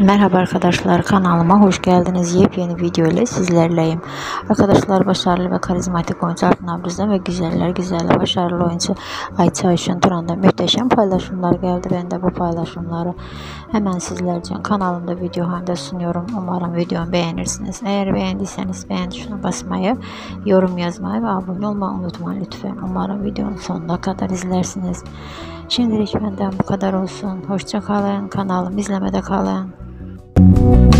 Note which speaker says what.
Speaker 1: Merhaba arkadaşlar kanalıma hoş geldiniz. Yepyeni video ile sizlerleyim. Arkadaşlar başarılı ve karizmatik oyuncu Arif Navruz'dan ve güzeller güzeli başarılı oyuncu Ayça Ayşen Turan'da muhteşem paylaşımlar geldi. Ben de bu paylaşımları hemen sizler için kanalımda video halinde sunuyorum. Umarım videomu beğenirsiniz. Eğer beğendiyseniz beğen tuşuna basmayı, yorum yazmayı ve abone olmayı unutmayın lütfen. Umarım videonun sonuna kadar izlersiniz. Şimdilik benden bu kadar olsun. Hoşça kalın. Kanalımı izlemede kalın. Thank you.